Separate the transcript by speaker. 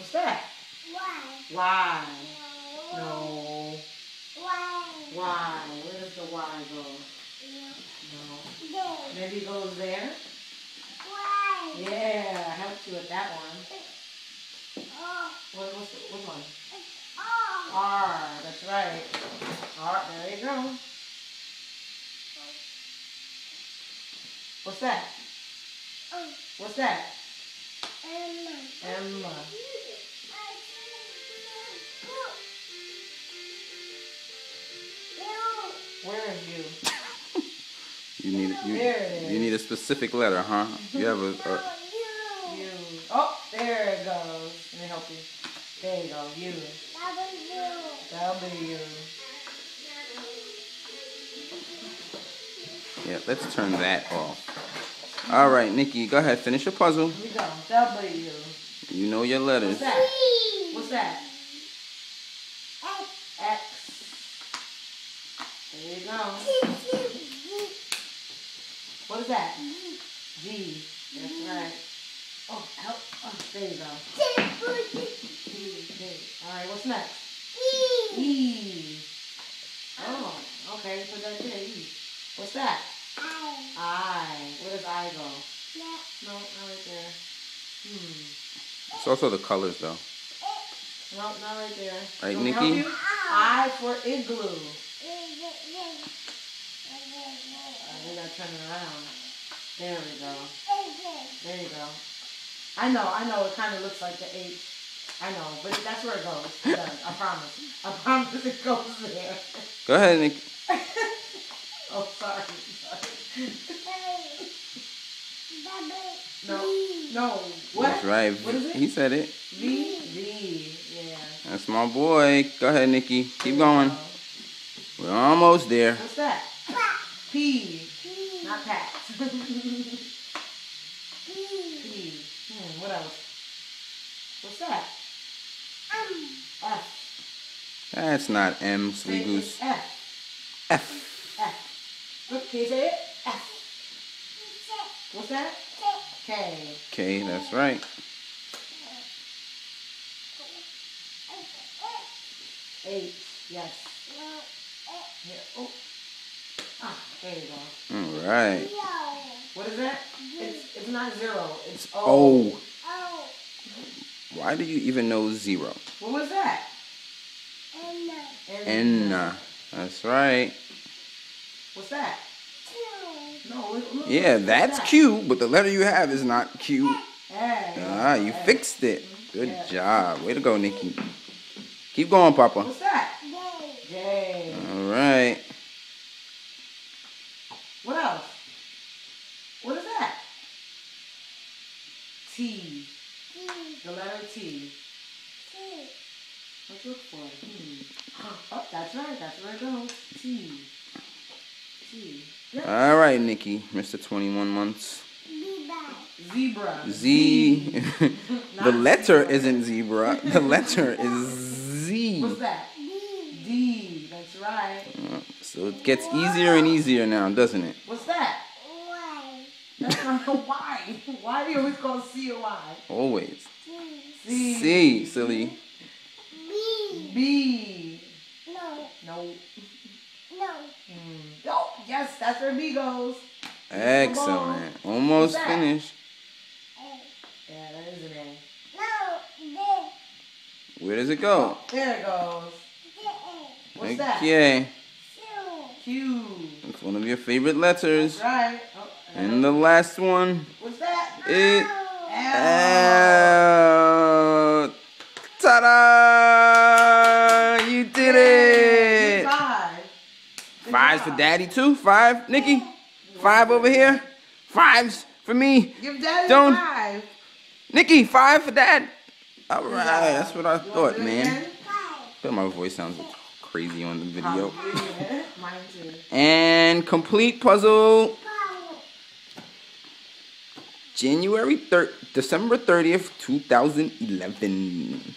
Speaker 1: What's that?
Speaker 2: Y.
Speaker 1: Y.
Speaker 2: No.
Speaker 1: No.
Speaker 2: Y.
Speaker 1: Y. Where does the Y go? No.
Speaker 2: There.
Speaker 1: Maybe it goes there?
Speaker 2: Y.
Speaker 1: Yeah, I helped you with that one.
Speaker 2: Oh.
Speaker 1: What, what's the, which one?
Speaker 2: Oh.
Speaker 1: R. That's right. R. There you go. What's that?
Speaker 2: Oh.
Speaker 1: What's that?
Speaker 2: Emma.
Speaker 1: M. Where is you?
Speaker 3: You need you,
Speaker 1: There it is.
Speaker 3: you need a specific letter, huh? You have a, a
Speaker 1: U. Oh, there it goes. Let me help you. There you go. U. W.
Speaker 3: yeah. Let's turn that off. All right, Nikki, go ahead. Finish your puzzle.
Speaker 1: Here we go. W.
Speaker 3: You know your letters.
Speaker 1: What's that? What's that? X. There you go. What is that? G. That's right. Oh, help. Oh, there you go. G. G. All right, what's next? E. Oh, okay. Put that there. E. What's that? I. Where does I go? No, not right there. Hmm.
Speaker 3: It's also the colors, though.
Speaker 1: No, not right there.
Speaker 3: Right,
Speaker 1: Want me
Speaker 3: Nikki?
Speaker 1: I for igloo. I think I turn it around. There we go. There you go. I know, I know. It kind of looks like the H. I know, but that's where it goes. It does. I promise. I promise it goes there.
Speaker 3: Go ahead, Nikki.
Speaker 1: oh, sorry. sorry. No, no. What?
Speaker 3: That's right.
Speaker 1: What is it?
Speaker 3: He said it.
Speaker 1: V. V. Yeah.
Speaker 3: That's my boy. Go ahead, Nikki. Keep going. We're almost there.
Speaker 1: What's that? P. P. Not pat. P. Hmm, what else? What's that? F.
Speaker 3: That's not M, sweet goose.
Speaker 1: F.
Speaker 3: F.
Speaker 1: F. Look, can you say it? F. What's that? K.
Speaker 3: K, that's right.
Speaker 1: H. Yes. Here. Oh. Ah, there you go.
Speaker 3: All right.
Speaker 1: What is that? It's it's not zero. It's O.
Speaker 3: O. Why do you even know zero?
Speaker 1: What was that?
Speaker 3: N. N. That's right.
Speaker 1: What's that? No. Look, look,
Speaker 3: Yeah, that's
Speaker 1: that?
Speaker 3: Q, but the letter you have is not Q.
Speaker 1: Hey.
Speaker 3: Ah, you
Speaker 1: Hey.
Speaker 3: fixed it. Good
Speaker 1: Yeah.
Speaker 3: job. Way to go, Nikki. Keep going, Papa.
Speaker 1: What's that? J.
Speaker 3: All right.
Speaker 1: What else? What is that? T. The letter T. Let's look for it. Hmm. Oh, that's right. That's where it goes. T.
Speaker 3: All right, Nikki, Mr. 21 months.
Speaker 1: Zebra.
Speaker 3: Z. the letter
Speaker 1: zebra.
Speaker 3: isn't zebra. The letter is Z.
Speaker 1: What's that? D. That's right.
Speaker 3: Uh, So it gets easier and easier now, doesn't it?
Speaker 1: What's that? That's not a Y. Why do you always call C a Y?
Speaker 3: Always.
Speaker 1: C.
Speaker 3: C, silly.
Speaker 1: B.
Speaker 2: No,
Speaker 1: No.
Speaker 2: no.
Speaker 1: Hmm. Oh, yes, that's where B goes.
Speaker 3: Excellent. Almost
Speaker 1: that?
Speaker 3: finished.
Speaker 1: Yeah, that is an A.
Speaker 2: No, there,
Speaker 3: Where does it go?
Speaker 1: There it goes. What's that?
Speaker 3: Okay.
Speaker 2: two,
Speaker 1: Q.
Speaker 3: It's one of your favorite letters.
Speaker 1: That's right. Oh,
Speaker 3: And the last one
Speaker 1: What's that?
Speaker 3: is
Speaker 1: L.
Speaker 3: L. Ta-da! Fives for daddy too? Five, Nikki? Five over here? Fives for me.
Speaker 1: Give daddy
Speaker 3: Don't-
Speaker 1: five.
Speaker 3: Nikki, five for dad. All right, that's what I thought, man. But my voice sounds crazy on the video.
Speaker 1: Hallelujah. Mine too.
Speaker 3: And complete puzzle. January 3rd, December 30th, 2011.